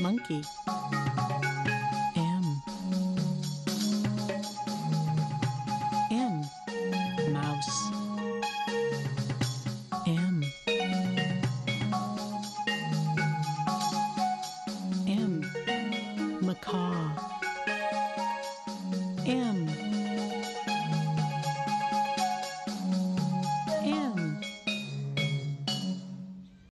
monkey. M. M. Mouse. M. M. Macaw. M.